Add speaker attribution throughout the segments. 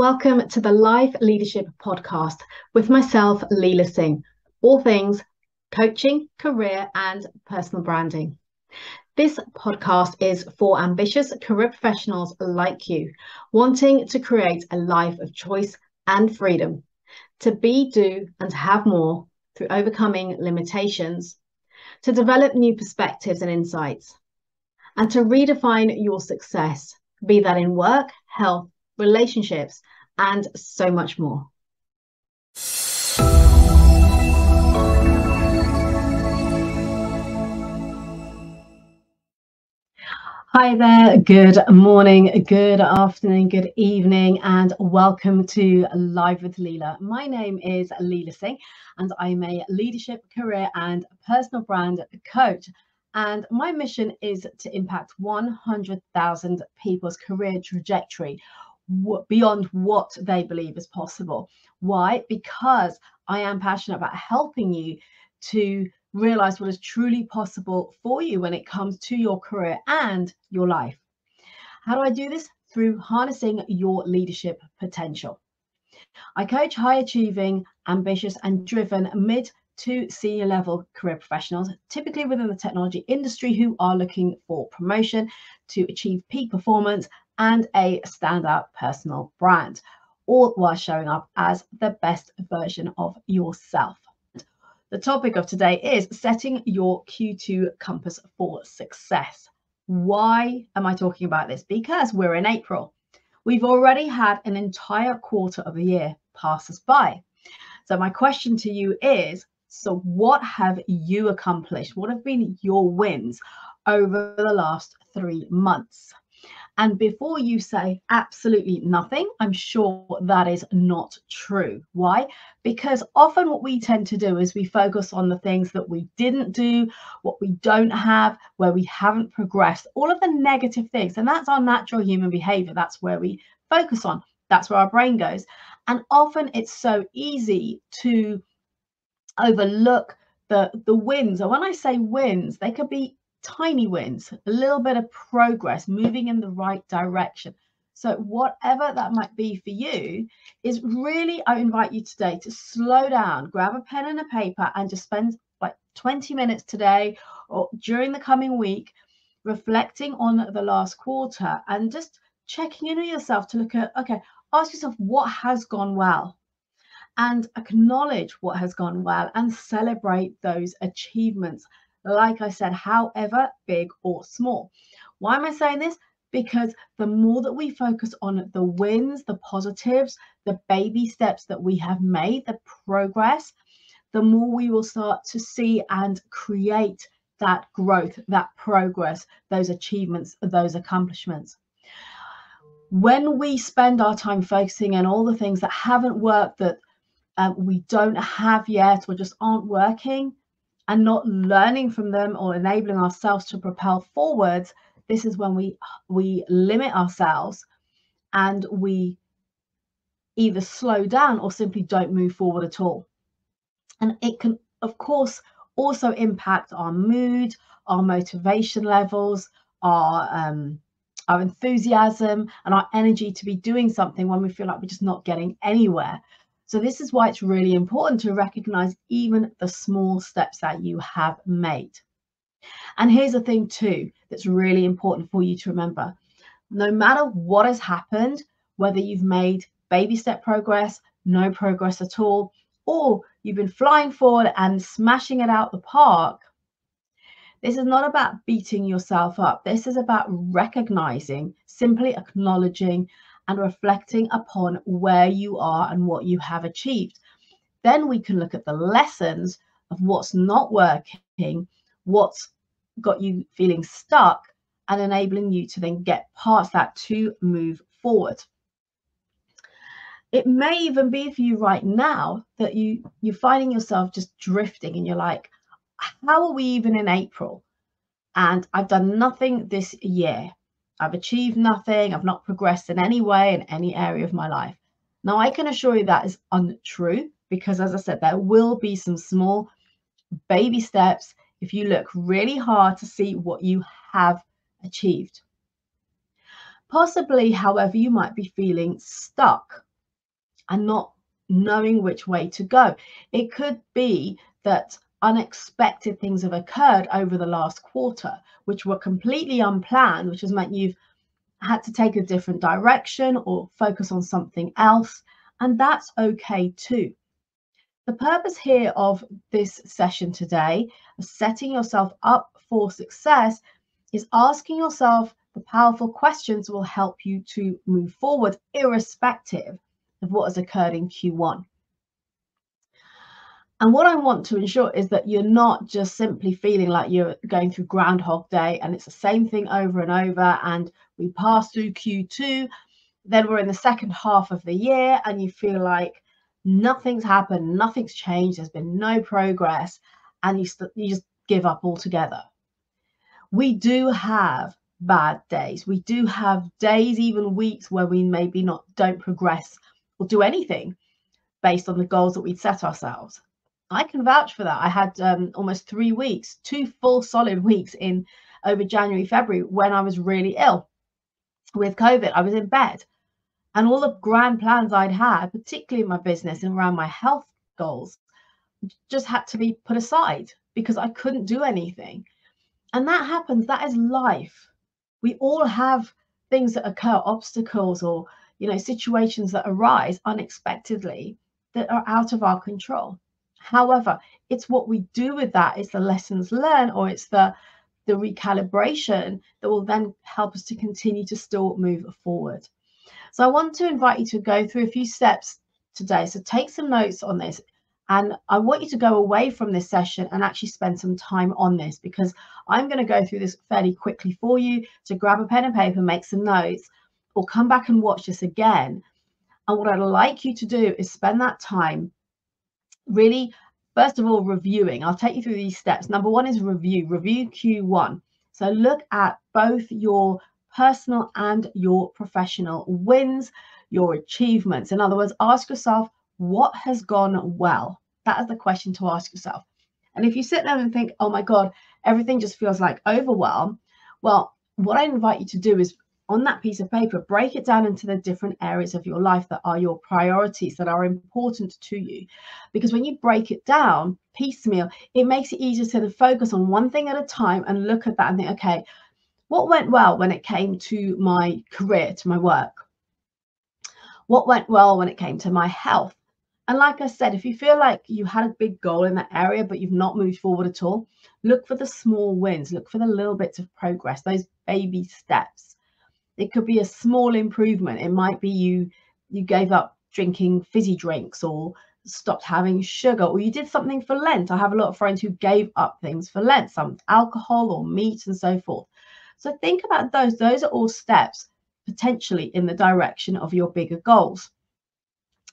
Speaker 1: Welcome to the Life Leadership Podcast with myself, Leila Singh, all things coaching, career, and personal branding. This podcast is for ambitious career professionals like you, wanting to create a life of choice and freedom, to be, do, and have more through overcoming limitations, to develop new perspectives and insights, and to redefine your success, be that in work, health, relationships, and so much more. Hi there, good morning, good afternoon, good evening, and welcome to Live with Leila. My name is Leila Singh, and I'm a leadership, career, and personal brand coach. And my mission is to impact 100,000 people's career trajectory beyond what they believe is possible. Why? Because I am passionate about helping you to realize what is truly possible for you when it comes to your career and your life. How do I do this? Through harnessing your leadership potential. I coach high achieving, ambitious, and driven mid to senior level career professionals, typically within the technology industry, who are looking for promotion to achieve peak performance and a standout personal brand, all while showing up as the best version of yourself. The topic of today is setting your Q2 compass for success. Why am I talking about this? Because we're in April. We've already had an entire quarter of the year pass us by. So, my question to you is so, what have you accomplished? What have been your wins over the last three months? And before you say absolutely nothing, I'm sure that is not true. Why? Because often what we tend to do is we focus on the things that we didn't do, what we don't have, where we haven't progressed, all of the negative things. And that's our natural human behavior. That's where we focus on. That's where our brain goes. And often it's so easy to overlook the the wins. And when I say wins, they could be tiny wins, a little bit of progress, moving in the right direction. So, whatever that might be for you, is really, I invite you today to slow down, grab a pen and a paper, and just spend like 20 minutes today or during the coming week reflecting on the last quarter and just checking in with yourself to look at, okay, ask yourself what has gone well and acknowledge what has gone well and celebrate those achievements. Like I said, however big or small. Why am I saying this? Because the more that we focus on the wins, the positives, the baby steps that we have made, the progress, the more we will start to see and create that growth, that progress, those achievements, those accomplishments. When we spend our time focusing on all the things that haven't worked, that uh, we don't have yet or just aren't working and not learning from them or enabling ourselves to propel forwards this is when we we limit ourselves and we either slow down or simply don't move forward at all. And it can of course also impact our mood our motivation levels our um, our enthusiasm and our energy to be doing something when we feel like we're just not getting anywhere so this is why it's really important to recognize even the small steps that you have made. And here's the thing too that's really important for you to remember. No matter what has happened, whether you've made baby step progress, no progress at all, or you've been flying forward and smashing it out the park, this is not about beating yourself up. This is about recognizing, simply acknowledging, and reflecting upon where you are and what you have achieved. Then we can look at the lessons of what's not working, what's got you feeling stuck, and enabling you to then get past that to move forward. It may even be for you right now that you you're finding yourself just drifting and you're like, how are we even in April? And I've done nothing this year. I've achieved nothing. I've not progressed in any way in any area of my life. Now, I can assure you that is untrue because, as I said, there will be some small baby steps if you look really hard to see what you have achieved. Possibly, however, you might be feeling stuck and not knowing which way to go. It could be that unexpected things have occurred over the last quarter, which were completely unplanned, which has meant you've had to take a different direction or focus on something else. And that's okay too. The purpose here of this session today, setting yourself up for success, is asking yourself the powerful questions will help you to move forward, irrespective of what has occurred in Q1. And what I want to ensure is that you're not just simply feeling like you're going through Groundhog Day and it's the same thing over and over. And we pass through Q2, then we're in the second half of the year, and you feel like nothing's happened, nothing's changed, there's been no progress, and you, st- you just give up altogether. We do have bad days. We do have days, even weeks, where we maybe not don't progress or do anything based on the goals that we'd set ourselves. I can vouch for that. I had um, almost three weeks, two full solid weeks in over January, February when I was really ill with COVID. I was in bed. And all the grand plans I'd had, particularly in my business and around my health goals, just had to be put aside because I couldn't do anything. And that happens. That is life. We all have things that occur, obstacles or you know situations that arise unexpectedly that are out of our control. However, it's what we do with that, it's the lessons learned, or it's the the recalibration that will then help us to continue to still move forward. So I want to invite you to go through a few steps today. So take some notes on this. And I want you to go away from this session and actually spend some time on this because I'm going to go through this fairly quickly for you. to grab a pen and paper, make some notes, or come back and watch this again. And what I'd like you to do is spend that time really, first of all, reviewing. I'll take you through these steps. Number one is review, review Q1. So look at both your personal and your professional wins, your achievements. In other words, ask yourself, what has gone well? That is the question to ask yourself. And if you sit there and think, oh my God, everything just feels like overwhelm, well, what I invite you to do is on that piece of paper, break it down into the different areas of your life that are your priorities, that are important to you. Because when you break it down piecemeal, it makes it easier to focus on one thing at a time and look at that and think, okay, what went well when it came to my career, to my work? What went well when it came to my health? And like I said, if you feel like you had a big goal in that area, but you've not moved forward at all, look for the small wins, look for the little bits of progress, those baby steps. It could be a small improvement. It might be you you gave up drinking fizzy drinks or stopped having sugar or you did something for Lent. I have a lot of friends who gave up things for Lent, some alcohol or meat and so forth. So think about those. Those are all steps potentially in the direction of your bigger goals.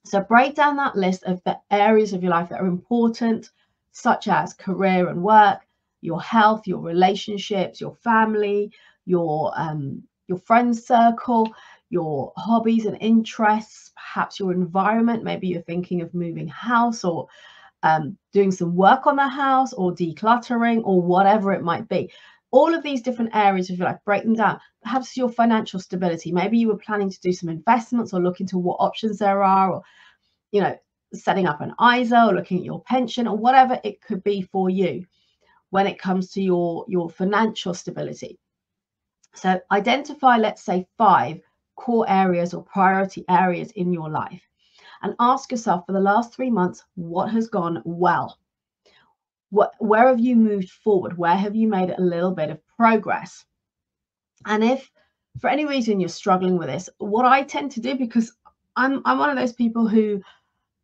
Speaker 1: So break down that list of the areas of your life that are important, such as career and work, your health, your relationships, your family, your um, your friends circle, your hobbies and interests, perhaps your environment. Maybe you're thinking of moving house or um, doing some work on the house or decluttering or whatever it might be. All of these different areas of your life, break them down. Perhaps your financial stability. Maybe you were planning to do some investments or look into what options there are, or you know, setting up an ISA or looking at your pension or whatever it could be for you when it comes to your, your financial stability. So identify, let's say, five core areas or priority areas in your life and ask yourself for the last three months, what has gone well? What, where have you moved forward? Where have you made a little bit of progress? And if for any reason you're struggling with this, what I tend to do, because I'm, I'm one of those people who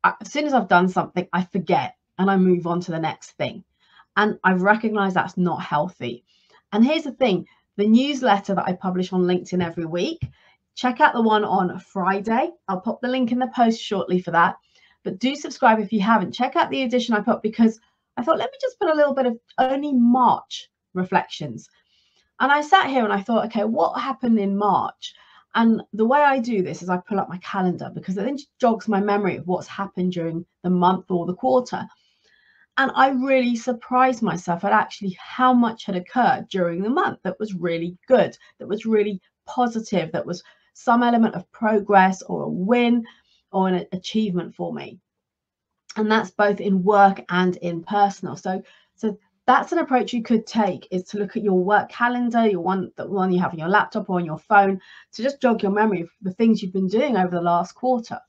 Speaker 1: uh, as soon as I've done something, I forget and I move on to the next thing. And I've recognized that's not healthy. And here's the thing the newsletter that I publish on LinkedIn every week, check out the one on Friday. I'll pop the link in the post shortly for that. But do subscribe if you haven't. Check out the edition I put because I thought, let me just put a little bit of only March reflections. And I sat here and I thought, okay, what happened in March? And the way I do this is I pull up my calendar because it then jogs my memory of what's happened during the month or the quarter. And I really surprised myself at actually how much had occurred during the month that was really good, that was really positive, that was some element of progress or a win or an achievement for me. And that's both in work and in personal. So, so that's an approach you could take is to look at your work calendar, your one the one you have on your laptop or on your phone, to just jog your memory of the things you've been doing over the last quarter.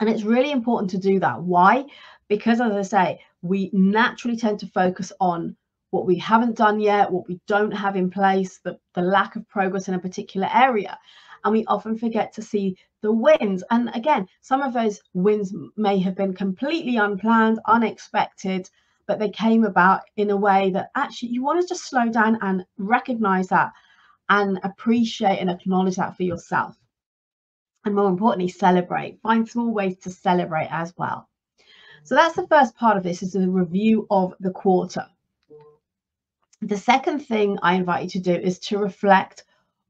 Speaker 1: And it's really important to do that. Why? Because as I say, we naturally tend to focus on what we haven't done yet, what we don't have in place, the, the lack of progress in a particular area. And we often forget to see the wins. And again, some of those wins may have been completely unplanned, unexpected, but they came about in a way that actually you want to just slow down and recognize that and appreciate and acknowledge that for yourself. And more importantly, celebrate. Find small ways to celebrate as well. So that's the first part of this is a review of the quarter. The second thing I invite you to do is to reflect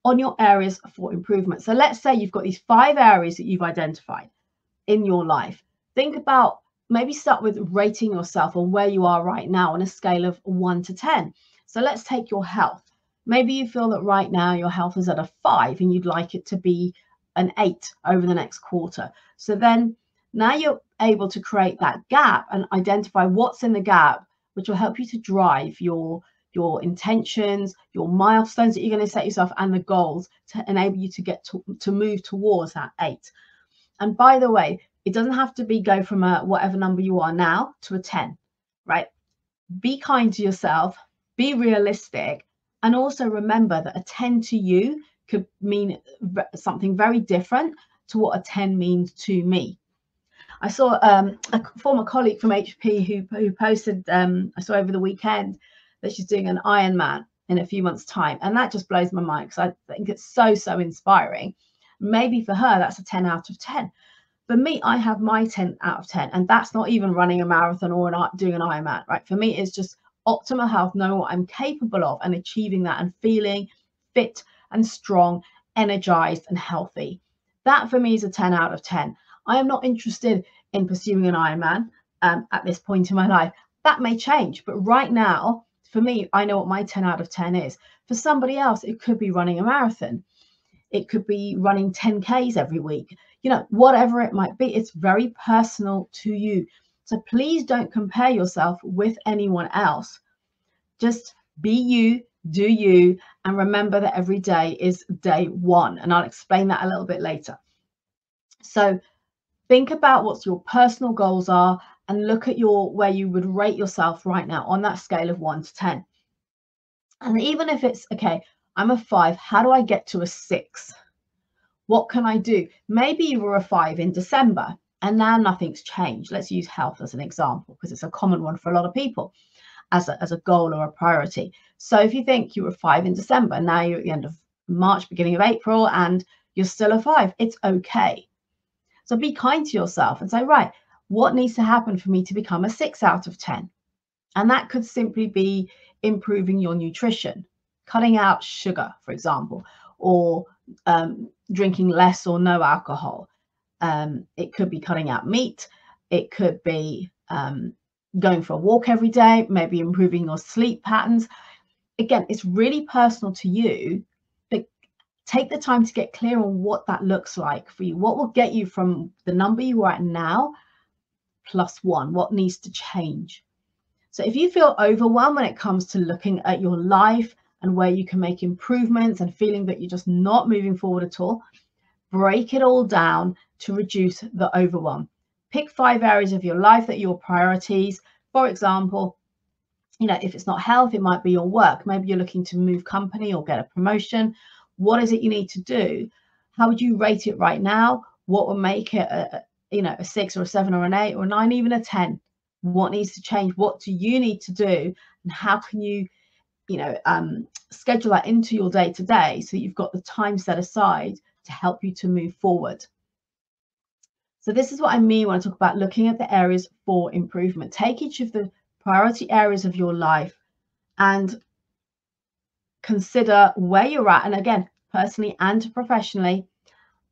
Speaker 1: on your areas for improvement. So let's say you've got these five areas that you've identified in your life. Think about maybe start with rating yourself on where you are right now on a scale of one to 10. So let's take your health. Maybe you feel that right now your health is at a five and you'd like it to be an eight over the next quarter. So then now you're able to create that gap and identify what's in the gap, which will help you to drive your your intentions, your milestones that you're going to set yourself, and the goals to enable you to get to, to move towards that eight. And by the way, it doesn't have to be go from a whatever number you are now to a 10, right? Be kind to yourself, be realistic, and also remember that a 10 to you could mean something very different to what a 10 means to me. I saw um, a former colleague from HP who, who posted, um, I saw over the weekend, that she's doing an Ironman in a few months' time. And that just blows my mind because I think it's so, so inspiring. Maybe for her, that's a 10 out of 10. For me, I have my 10 out of 10, and that's not even running a marathon or an, doing an Ironman, right? For me, it's just optimal health, knowing what I'm capable of and achieving that and feeling fit and strong, energized and healthy. That for me is a 10 out of 10. I am not interested in pursuing an Ironman um, at this point in my life. That may change, but right now, for me, I know what my 10 out of 10 is. For somebody else, it could be running a marathon. It could be running 10Ks every week. You know, whatever it might be, it's very personal to you. So please don't compare yourself with anyone else. Just be you, do you, and remember that every day is day one. And I'll explain that a little bit later. So think about what your personal goals are and look at your where you would rate yourself right now on that scale of 1 to 10 and even if it's okay i'm a 5 how do i get to a 6 what can i do? Maybe you were a 5 in december and now nothing's changed. Let's use health as an example because it's a common one for a lot of people as a, as a goal or a priority. So if you think you were 5 in december and now you're at the end of march beginning of april and you're still a 5 it's okay so be kind to yourself and say right what needs to happen for me to become a six out of 10? And that could simply be improving your nutrition, cutting out sugar, for example, or um, drinking less or no alcohol. Um, it could be cutting out meat. It could be um, going for a walk every day, maybe improving your sleep patterns. Again, it's really personal to you, take the time to get clear on what that looks like for you. What will get you from the number you are at now plus one? What needs to change? So if you feel overwhelmed when it comes to looking at your life and where you can make improvements and feeling that you're just not moving forward at all, break it all down to reduce the overwhelm. Pick five areas of your life that your priorities. For example, you know, if it's not health, it might be your work. Maybe you're looking to move company or get a promotion. What is it you need to do? How would you rate it right now? What will make it a, you know, a six or a seven or an eight or a nine, even a 10. What needs to change? What do you need to do? And how can you, you know, um, schedule that into your day to day so you've got the time set aside to help you to move forward? So this is what I mean when I talk about looking at the areas for improvement. Take each of the priority areas of your life and consider where you're at. And again, personally and professionally,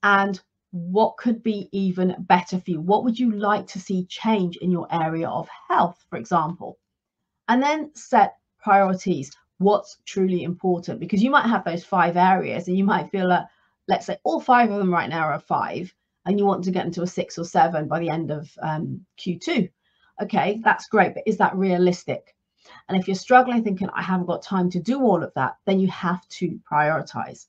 Speaker 1: and what could be even better for you? What would you like to see change in your area of health, for example? And then set priorities. What's truly important? Because you might have those five areas and you might feel that, let's say, all five of them right now are five, and you want to get into a six or seven by the end of um, Q2. Okay, that's great, but is that realistic? And if you're struggling thinking, I haven't got time to do all of that, then you have to prioritize.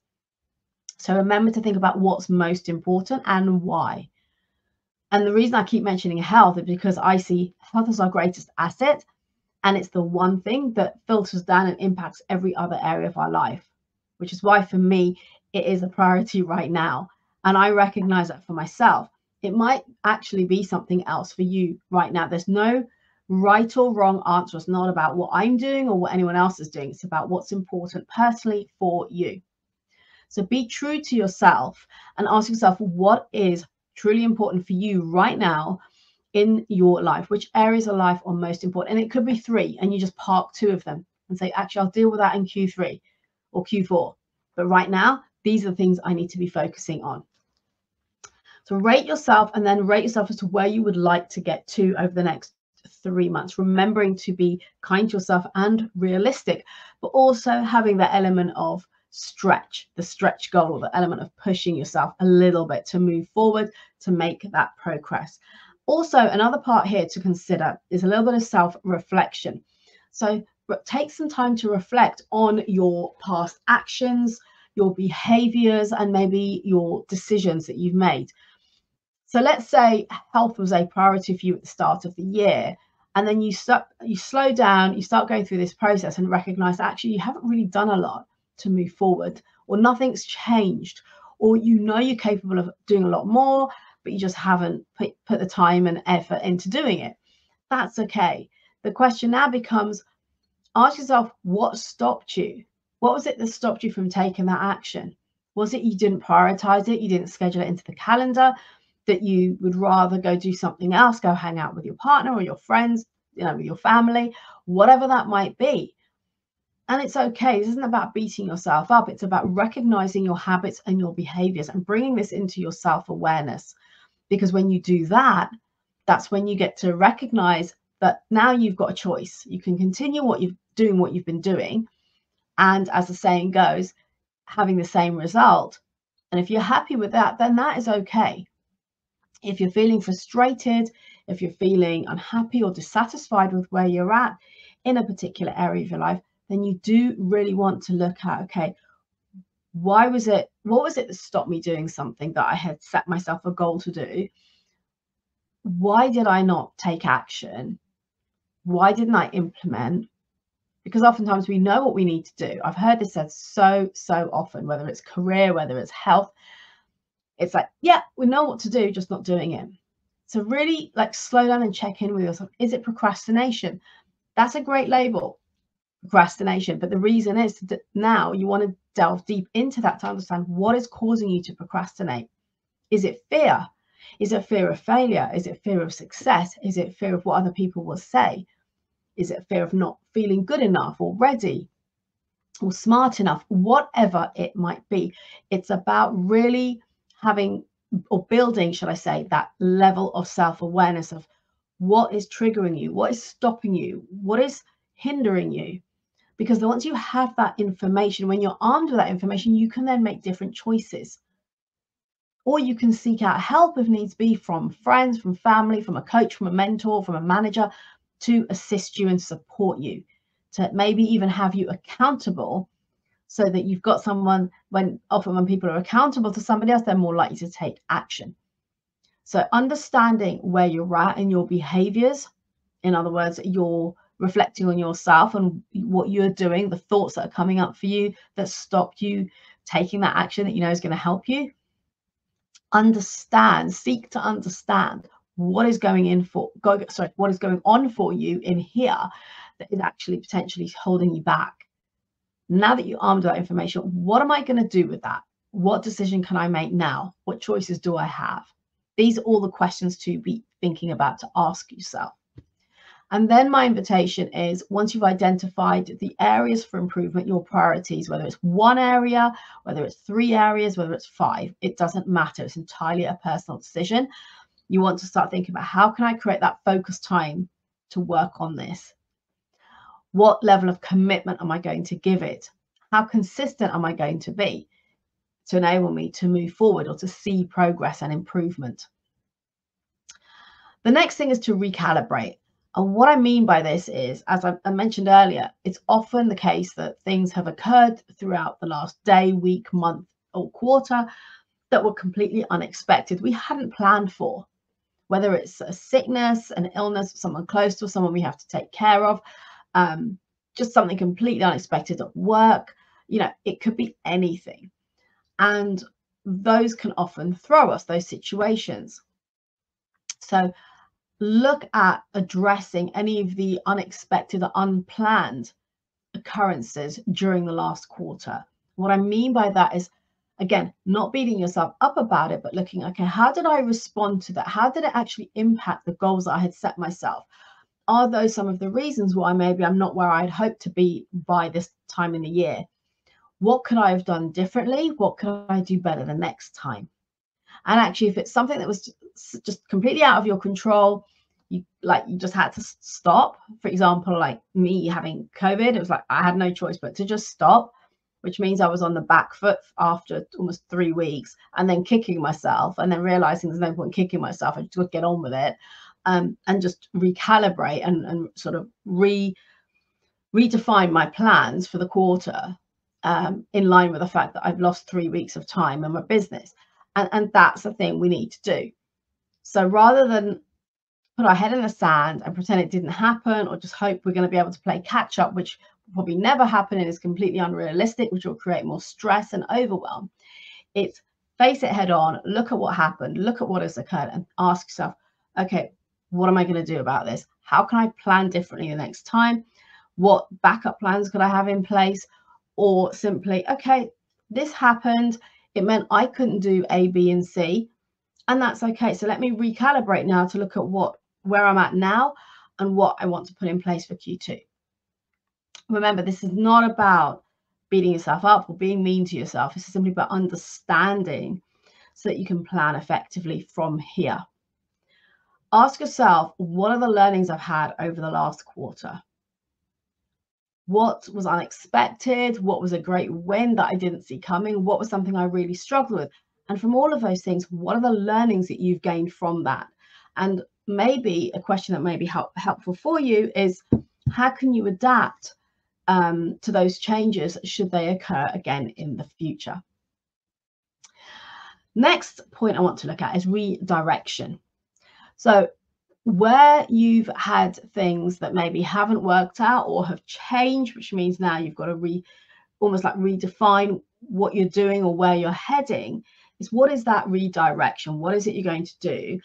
Speaker 1: So remember to think about what's most important and why. And the reason I keep mentioning health is because I see health as our greatest asset. And it's the one thing that filters down and impacts every other area of our life, which is why for me, it is a priority right now. And I recognize that for myself. It might actually be something else for you right now. There's no right or wrong answer. It's not about what I'm doing or what anyone else is doing. It's about what's important personally for you. So be true to yourself and ask yourself what is truly important for you right now in your life? Which areas of life are most important? And it could be three, and you just park two of them and say, actually, I'll deal with that in Q3 or Q4. But right now, these are the things I need to be focusing on. So rate yourself and then rate yourself as to where you would like to get to over the next three months, remembering to be kind to yourself and realistic, but also having that element of stretch, the stretch goal, the element of pushing yourself a little bit to move forward to make that progress. Also, another part here to consider is a little bit of self reflection. So, take some time to reflect on your past actions, your behaviors, and maybe your decisions that you've made. So, let's say health was a priority for you at the start of the year. And then you start, you slow down, you start going through this process and recognize that actually you haven't really done a lot to move forward, or nothing's changed, or you know you're capable of doing a lot more, but you just haven't put, put the time and effort into doing it. That's okay. The question now becomes ask yourself what stopped you? What was it that stopped you from taking that action? Was it you didn't prioritize it? You didn't schedule it into the calendar? That you would rather go do something else, go hang out with your partner or your friends, you know, with your family, whatever that might be. And it's okay. This isn't about beating yourself up. It's about recognizing your habits and your behaviors and bringing this into your self awareness. Because when you do that, that's when you get to recognize that now you've got a choice. You can continue what you've doing what you've been doing. And as the saying goes, having the same result. And if you're happy with that, then that is okay. If you're feeling frustrated, if you're feeling unhappy or dissatisfied with where you're at in a particular area of your life, then you do really want to look at okay, why was it, what was it that stopped me doing something that I had set myself a goal to do? Why did I not take action? Why didn't I implement? Because oftentimes we know what we need to do. I've heard this said so, so often, whether it's career, whether it's health. It's like, yeah, we know what to do, just not doing it. So really like slow down and check in with yourself. Is it procrastination? That's a great label procrastination. But the reason is that now you want to delve deep into that to understand what is causing you to procrastinate. Is it fear? Is it fear of failure? Is it fear of success? Is it fear of what other people will say? Is it fear of not feeling good enough or ready or smart enough? Whatever it might be, it's about really having or building, shall I say, that level of self awareness of what is triggering you, what is stopping you, what is hindering you because once you have that information, when you're armed with that information, you can then make different choices. Or you can seek out help if needs be from friends, from family, from a coach, from a mentor, from a manager to assist you and support you, to maybe even have you accountable so that you've got someone when often when people are accountable to somebody else, they're more likely to take action. So understanding where you're at in your behaviors, in other words, your reflecting on yourself and what you're doing, the thoughts that are coming up for you that stop you taking that action that you know is going to help you. Understand, seek to understand what is going in for go sorry, what is going on for you in here that is actually potentially holding you back. Now that you're armed with that information, what am I going to do with that? What decision can I make now? What choices do I have? These are all the questions to be thinking about to ask yourself. And then my invitation is once you've identified the areas for improvement, your priorities, whether it's one area, whether it's three areas, whether it's five, it doesn't matter. It's entirely a personal decision. You want to start thinking about how can I create that focus time to work on this? What level of commitment am I going to give it? How consistent am I going to be? to enable me to move forward or to see progress and improvement. The next thing is to recalibrate. And what I mean by this is, as I, mentioned earlier, it's often the case that things have occurred throughout the last day, week, month, or quarter that were completely unexpected. We hadn't planned for, whether it's a sickness, an illness, someone close to someone we have to take care of, um, just something completely unexpected at work. You know, it could be anything. And those can often throw us, those situations. So look at addressing any of the unexpected or unplanned occurrences during the last quarter. What I mean by that is, again, not beating yourself up about it, but looking, okay, how did I respond to that? How did it actually impact the goals I had set myself? Are those some of the reasons why maybe I'm not where I'd hoped to be by this time in the year? What could I have done differently? What could I do better the next time? And actually, if it's something that was just completely out of your control, you like you just had to stop. For example, like me having COVID, it was like I had no choice but to just stop, which means I was on the back foot after almost three weeks, and then kicking myself, and then realizing there's no point kicking myself. I just got to get on with it, um, and just recalibrate and and sort of re redefine my plans for the quarter um, in line with the fact that I've lost three weeks of time in my business. And, and that's the thing we need to do. So rather than put our head in the sand and pretend it didn't happen or just hope we're going to be able to play catch up, which will probably never happen and is completely unrealistic, which will create more stress and overwhelm. It's face it head on, look at what happened, look at what has occurred, and ask yourself, okay, what am I going to do about this? How can I plan differently the next time? What backup plans could I have in place? Or simply, okay, this happened. It meant I couldn't do A, B, and C. And that's okay. So let me recalibrate now to look at what where I'm at now and what I want to put in place for Q2. Remember, this is not about beating yourself up or being mean to yourself. This is simply about understanding so that you can plan effectively from here. Ask yourself, what are the learnings I've had over the last quarter? What was unexpected? What was a great win that I didn't see coming? What was something I really struggled with? And from all of those things, what are the learnings that you've gained from that? And maybe a question that may be help, helpful for you is how can you adapt um, to those changes should they occur again in the future? Next point I want to look at is redirection. So where you've had things that maybe haven't worked out or have changed, which means now you've got to re almost like redefine what you're doing or where you're heading, is what is that redirection? What is it you're going to do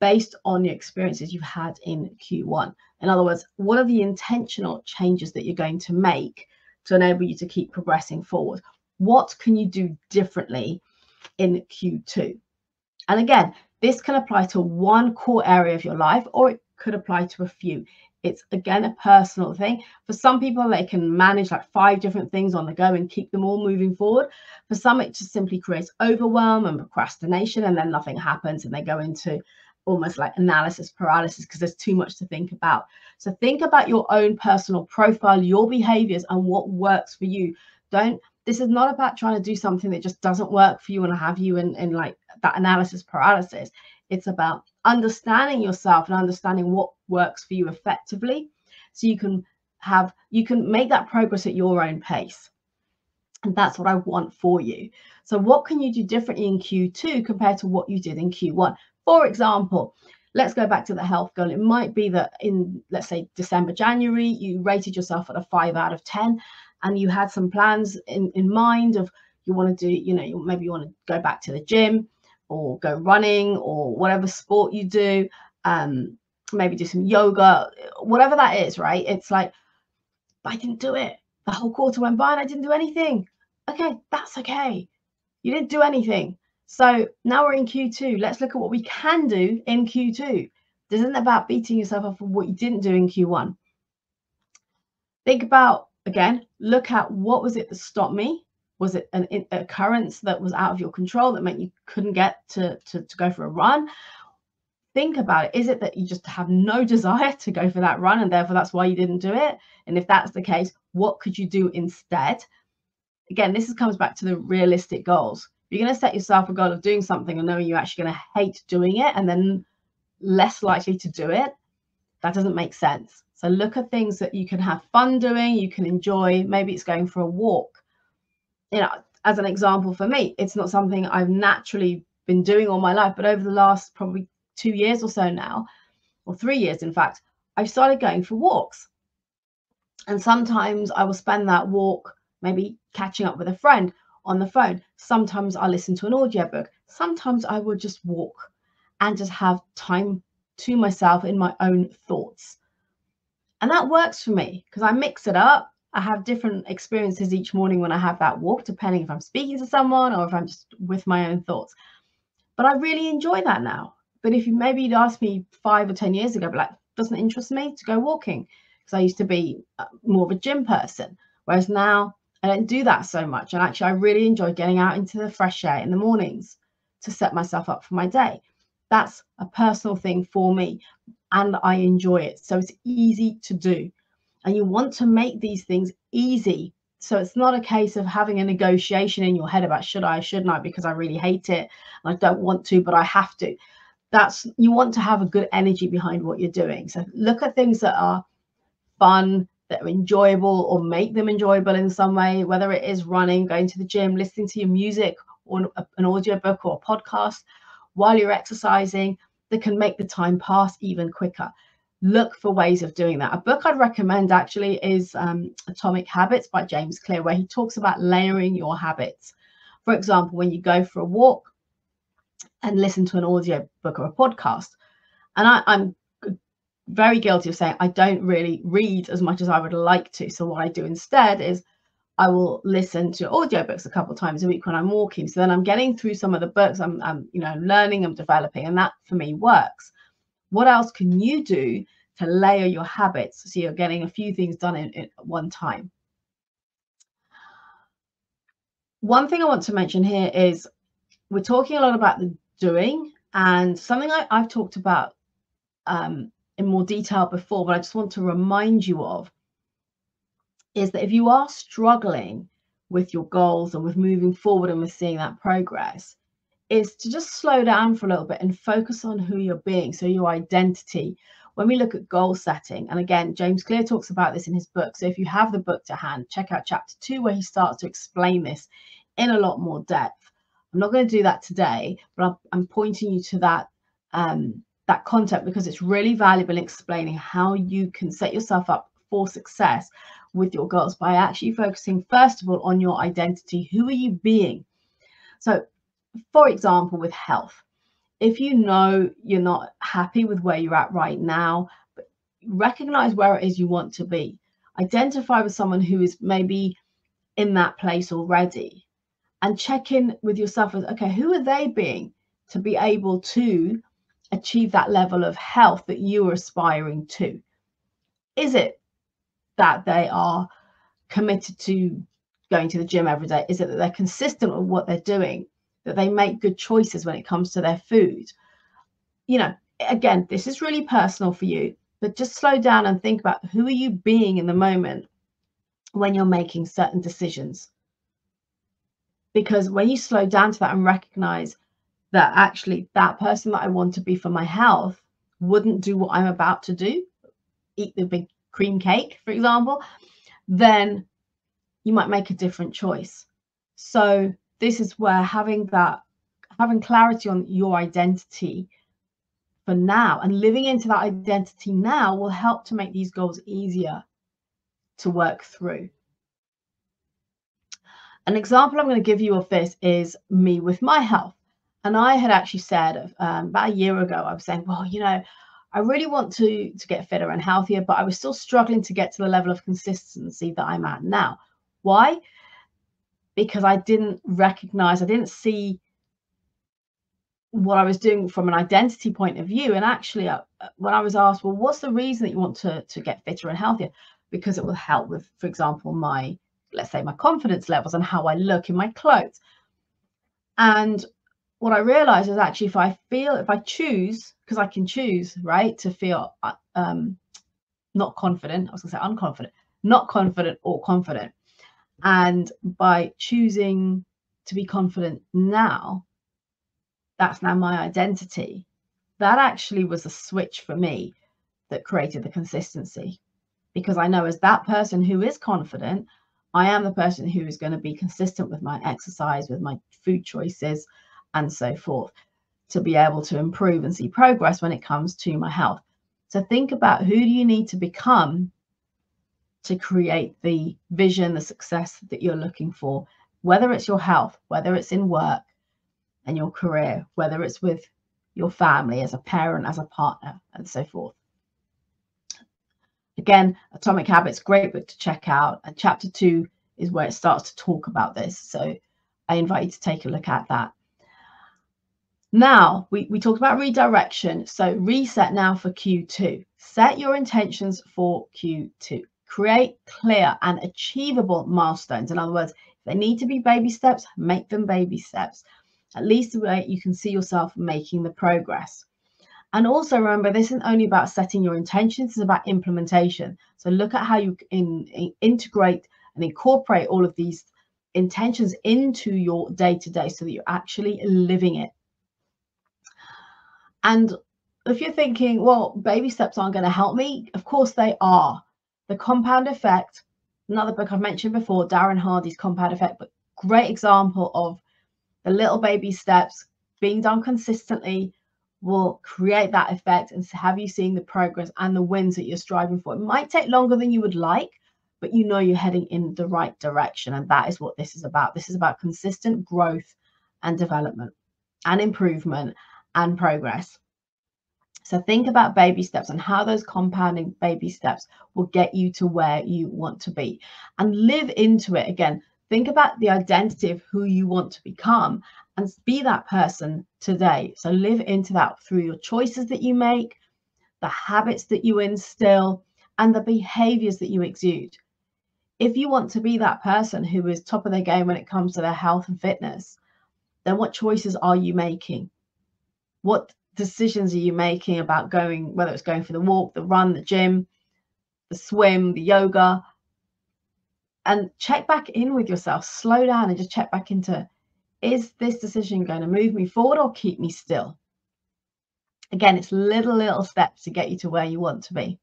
Speaker 1: based on the experiences you've had in Q1. In other words, what are the intentional changes that you're going to make to enable you to keep progressing forward? What can you do differently in Q2? And again, this can apply to one core area of your life or it could apply to a few. It's again a personal thing. For some people, they can manage like five different things on the go and keep them all moving forward. For some, it just simply creates overwhelm and procrastination, and then nothing happens and they go into almost like analysis paralysis because there's too much to think about. So think about your own personal profile, your behaviors, and what works for you. Don't this is not about trying to do something that just doesn't work for you and have you in, in like that analysis paralysis. It's about understanding yourself and understanding what works for you effectively so you can have you can make that progress at your own pace. And that's what I want for you. So, what can you do differently in Q2 compared to what you did in Q1? For example, let's go back to the health goal. It might be that in, let's say, December, January, you rated yourself at a five out of 10 and you had some plans in, in mind of you want to do, you know, maybe you want to go back to the gym or go running or whatever sport you do, um, maybe do some yoga, whatever that is, right? It's like, I didn't do it. The whole quarter went by and I didn't do anything. Okay, that's okay. You didn't do anything. So now we're in Q2. Let's look at what we can do in Q2. This isn't about beating yourself up for what you didn't do in Q1. Think about, again, look at what was it that stopped me? Was it an, occurrence that was out of your control that meant you couldn't get to, to, to go for a run? Think about it. Is it that you just have no desire to go for that run and therefore that's why you didn't do it? And if that's the case, what could you do instead? Again, this comes back to the realistic goals you're going to set yourself a goal of doing something and knowing you're actually going to hate doing it and then less likely to do it, that doesn't make sense. So look at things that you can have fun doing, you can enjoy. Maybe it's going for a walk. You know, as an example for me, it's not something I've naturally been doing all my life, but over the last probably two years or so now, or three years, in fact, I've started going for walks. And sometimes I will spend that walk maybe catching up with a friend on the phone. Sometimes I listen to an audiobook. Sometimes I will just walk and just have time to myself in my own thoughts. And that works for me because I mix it up. I have different experiences each morning when I have that walk, depending if I'm speaking to someone or if I'm just with my own thoughts. But I really enjoy that now. But if you maybe you'd asked me five or 10 years ago, but like, doesn't interest me to go walking because I used to be uh, more of a gym person. Whereas now I don't do that so much. And actually, I really enjoy getting out into the fresh air in the mornings to set myself up for my day. That's a personal thing for me and I enjoy it. So it's easy to do. And you want to make these things easy. So it's not a case of having a negotiation in your head about should I, shouldn't I, because I really hate it and I don't want to, but I have to. That's you want to have a good energy behind what you're doing. So look at things that are fun, that are enjoyable, or make them enjoyable in some way, whether it is running, going to the gym, listening to your music or an audiobook or a podcast while you're exercising that can make the time pass even quicker. Look for ways of doing that. A book I'd recommend actually is um, Atomic Habits by James Clear, where he talks about layering your habits. For example, when you go for a walk and listen to an audio book or a podcast, and I, I'm very guilty of saying I don't really read as much as I would like to. So what I do instead is I will listen to audiobooks a couple times a week when I'm walking. So then I'm getting through some of the books. I'm, I'm, you know, learning, I'm developing, and that for me works. What else can you do to layer your habits so you're getting a few things done in, in at one time? One thing I want to mention here is we're talking a lot about the doing, and something I, I've talked about um, in more detail before, but I just want to remind you of is that if you are struggling with your goals and with moving forward and with seeing that progress, is to just slow down for a little bit and focus on who you're being. So, your identity. When we look at goal setting, and again, James Clear talks about this in his book. So, if you have the book to hand, check out chapter two, where he starts to explain this in a lot more depth. I'm not going to do that today, but I'm, pointing you to that um, that content because it's really valuable in explaining how you can set yourself up for success with your goals by actually focusing, first of all, on your identity. Who are you being? So, for example, with health, if you know you're not happy with where you're at right now, recognize where it is you want to be. Identify with someone who is maybe in that place already and check in with yourself as okay, who are they being to be able to achieve that level of health that you are aspiring to? Is it that they are committed to going to the gym every day? Is it that they're consistent with what they're doing? That they make good choices when it comes to their food? You know, again, this is really personal for you, but just slow down and think about who are you being in the moment when you're making certain decisions. Because when you slow down to that and recognize that actually that person that I want to be for my health wouldn't do what I'm about to do, eat the big cream cake, for example, then you might make a different choice. So this is where having that having clarity on your identity for now and living into that identity now will help to make these goals easier to work through. An example I'm going to give you of this is me with my health. And I had actually said um, about a year ago, I was saying, well, you know, I really want to to get fitter and healthier, but I was still struggling to get to the level of consistency that I'm at now. Why? Because I didn't recognize, I didn't see what I was doing from an identity point of view. And actually, uh, uh, when I was asked, well, what's the reason that you want to to get fitter and healthier? Because it will help with, for example, my let's say my confidence levels and how I look in my clothes. And what I realized is actually if I feel, if I choose, because I can choose, right, to feel uh, um, not confident, I was going to say unconfident, not confident or confident. And by choosing to be confident now, that's now my identity. That actually was a switch for me that created the consistency because I know as that person who is confident, I am the person who is going to be consistent with my exercise, with my food choices, and so forth to be able to improve and see progress when it comes to my health. So think about who do you need to become to create the vision, the success that you're looking for, whether it's your health, whether it's in work and your career, whether it's with your family as a parent, as a partner, and so forth. Again, Atomic Habits, great book to check out. And chapter two is where it starts to talk about this. So I invite you to take a look at that. Now, we, we talked about redirection. So reset now for Q2. Set your intentions for Q2. Create clear and achievable milestones. In other words, if they need to be baby steps, make them baby steps. At least the way you can see yourself making the progress. And also remember, this isn't only about setting your intentions, it's about implementation. So look at how you in, in, integrate and incorporate all of these intentions into your day to day so that you're actually living it. And if you're thinking, well, baby steps aren't going to help me, of course they are. The compound effect, another book I've mentioned before, Darren Hardy's compound effect, but great example of the little baby steps being done consistently will create that effect and have you seeing the progress and the wins that you're striving for. It might take longer than you would like, but you know you're heading in the right direction. And that is what this is about. This is about consistent growth and development and improvement and progress. So think about baby steps and how those compounding baby steps will get you to where you want to be and live into it again. Think about the identity of who you want to become and be that person today. So live into that through your choices that you make, the habits that you instill, and the behaviors that you exude. If you want to be that person who is top of their game when it comes to their health and fitness, then what choices are you making? What decisions are you making about going, whether it's going for the walk, the run, the gym, the swim, the yoga? And check back in with yourself, slow down and just check back into is this decision going to move me forward or keep me still? Again, it's little, little steps to get you to where you want to be.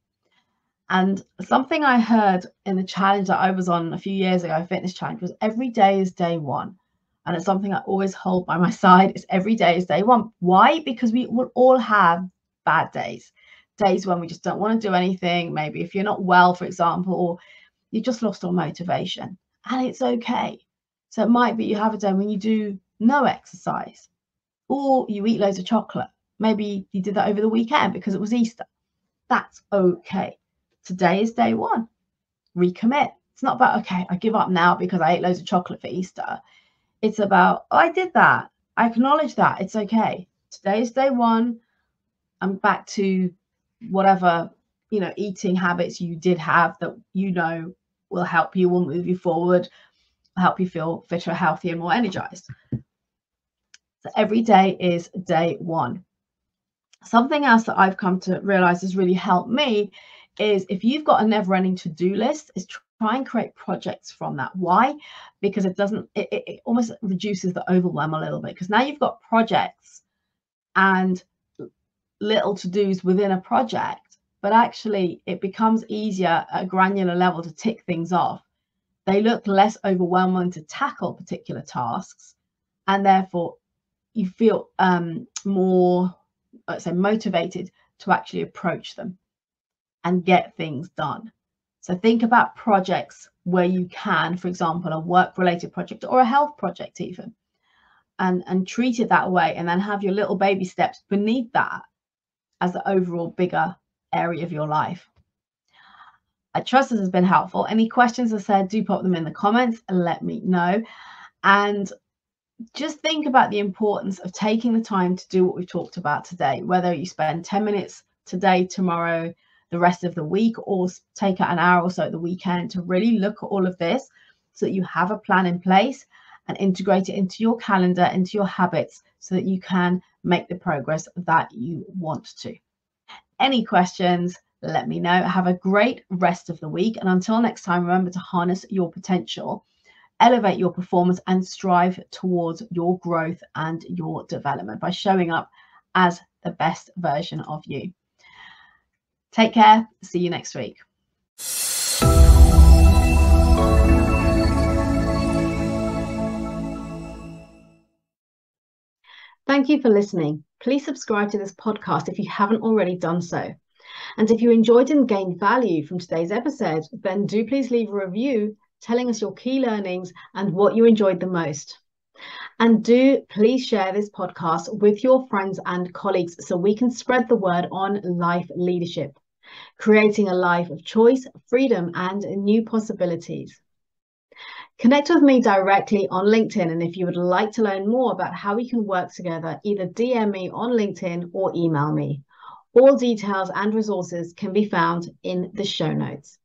Speaker 1: And something I heard in the challenge that I was on a few years ago, a fitness challenge, was every day is day one. And it's something I always hold by my side. It's every day is day one. Why? Because we will all have bad days, days when we just don't want to do anything. Maybe if you're not well, for example, or you just lost all motivation. And it's okay. So it might be you have a day when you do no exercise or you eat loads of chocolate. Maybe you did that over the weekend because it was Easter. That's okay. Today is day one. Recommit. It's not about, okay, I give up now because I ate loads of chocolate for Easter. It's about, oh, I did that. I acknowledge that. It's okay. Today is day one. I'm back to whatever, you know, eating habits you did have that you know will help you, will move you forward, help you feel fitter, healthier, more energized. So every day is day one. Something else that I've come to realize has really helped me is if you've got a never ending to do list, is try and create projects from that. Why? Because it doesn't, it, it, it almost reduces the overwhelm a little bit because now you've got projects and little to dos within a project, but actually it becomes easier at a granular level to tick things off they look less overwhelming to tackle particular tasks, and therefore you feel um, more, let's say, motivated to actually approach them and get things done. So think about projects where you can, for example, a work-related project or a health project even, and, and treat it that way and then have your little baby steps beneath that as the overall bigger area of your life. I trust this has been helpful. Any questions, I said, do pop them in the comments and let me know. And just think about the importance of taking the time to do what we've talked about today, whether you spend 10 minutes today, tomorrow, the rest of the week, or take an hour or so at the weekend to really look at all of this so that you have a plan in place and integrate it into your calendar, into your habits, so that you can make the progress that you want to. Any questions? let me know. Have a great rest of the week. And until next time, remember to harness your potential elevate your performance and strive towards your growth and your development by showing up as the best version of you. Take care. See you next week. Thank you for listening. Please subscribe to this podcast if you haven't already done so. And if you enjoyed and gained value from today's episode, then do please leave a review telling us your key learnings and what you enjoyed the most. And do please share this podcast with your friends and colleagues so we can spread the word on life leadership, creating a life of choice, freedom, and new possibilities. Connect with me directly on LinkedIn. And if you would like to learn more about how we can work together, either DM me on LinkedIn or email me. All details and resources can be found in the show notes.